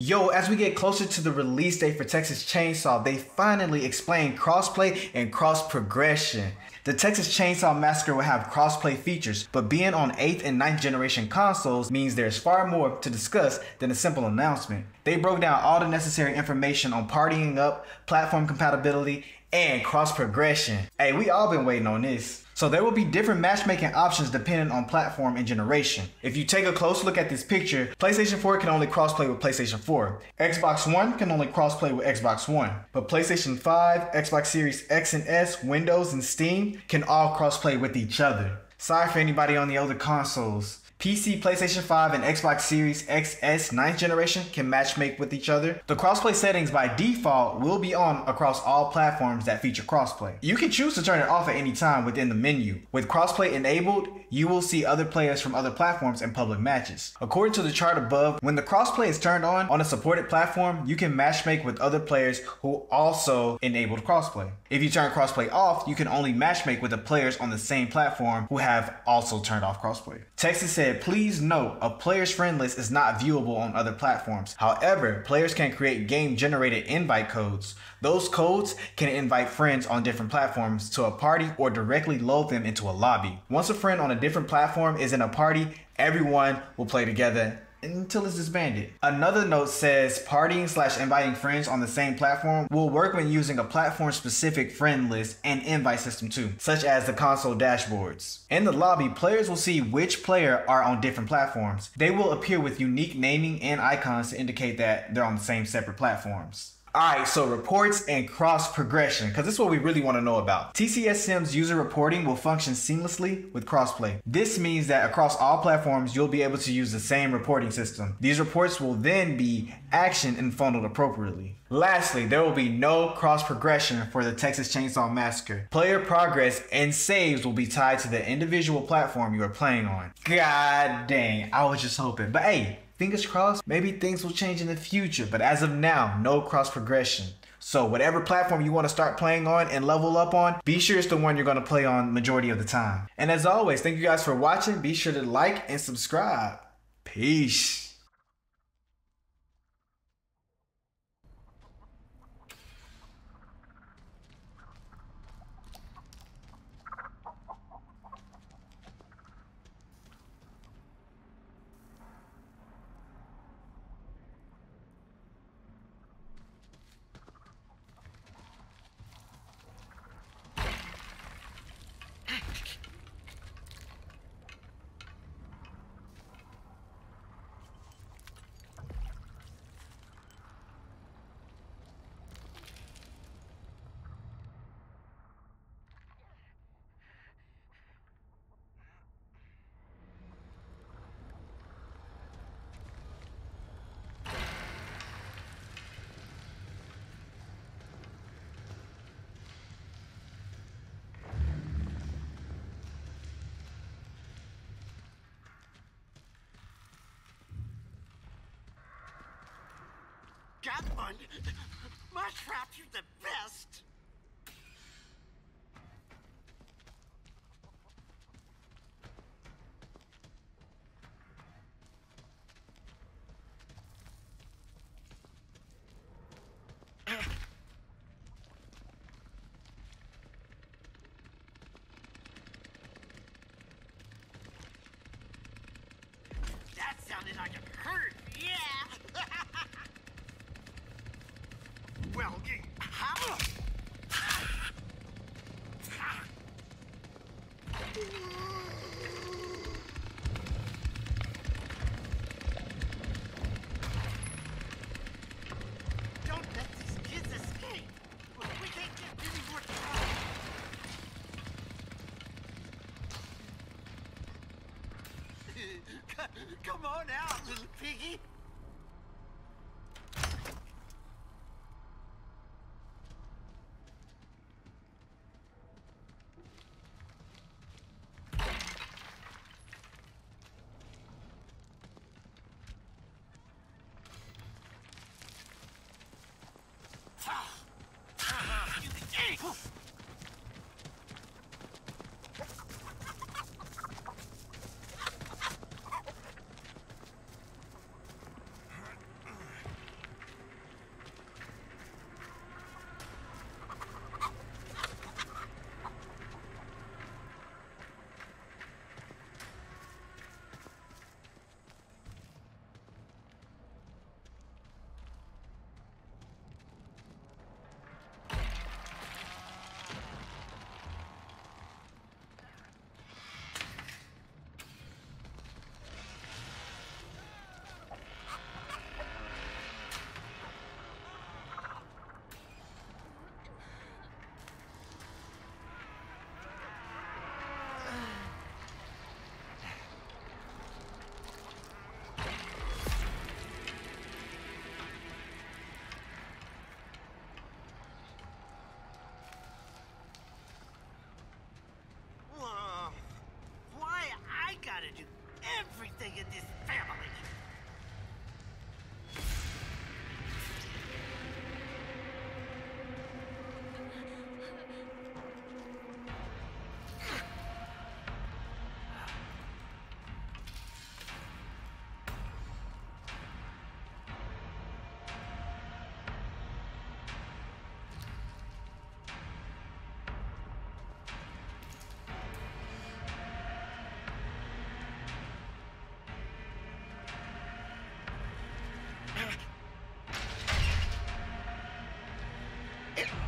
Yo, as we get closer to the release date for Texas Chainsaw, they finally explain crossplay and cross progression. The Texas Chainsaw Massacre will have crossplay features, but being on 8th and 9th generation consoles means there's far more to discuss than a simple announcement. They broke down all the necessary information on partying up, platform compatibility, and cross progression. Hey, we all been waiting on this. So there will be different matchmaking options depending on platform and generation. If you take a close look at this picture, PlayStation 4 can only crossplay with PlayStation 4. Xbox One can only crossplay with Xbox One. But PlayStation 5, Xbox Series X and S, Windows, and Steam can all crossplay with each other. Sorry for anybody on the older consoles. PC, PlayStation 5, and Xbox Series XS 9th generation can matchmake with each other. The crossplay settings by default will be on across all platforms that feature crossplay. You can choose to turn it off at any time within the menu. With crossplay enabled, you will see other players from other platforms in public matches. According to the chart above, when the crossplay is turned on on a supported platform, you can matchmake with other players who also enabled crossplay. If you turn crossplay off, you can only matchmake with the players on the same platform who have also turned off crossplay. Texas said said, please note, a player's friend list is not viewable on other platforms. However, players can create game generated invite codes. Those codes can invite friends on different platforms to a party or directly load them into a lobby. Once a friend on a different platform is in a party, everyone will play together until it's disbanded. Another note says partying slash inviting friends on the same platform will work when using a platform specific friend list and invite system too, such as the console dashboards. In the lobby, players will see which player are on different platforms. They will appear with unique naming and icons to indicate that they're on the same separate platforms. Alright, so reports and cross progression, because this is what we really want to know about. TCSM's user reporting will function seamlessly with crossplay. This means that across all platforms, you'll be able to use the same reporting system. These reports will then be actioned and funneled appropriately. Lastly, there will be no cross progression for the Texas Chainsaw Massacre. Player progress and saves will be tied to the individual platform you are playing on. God dang, I was just hoping. But hey, fingers crossed, maybe things will change in the future. But as of now, no cross progression. So whatever platform you want to start playing on and level up on, be sure it's the one you're going to play on majority of the time. And as always, thank you guys for watching. Be sure to like and subscribe. Peace. Got one. My traps are the best. That sounded like it well, how? Don't let these kids escape. We can't any more. Come on out, little piggy. Yeah.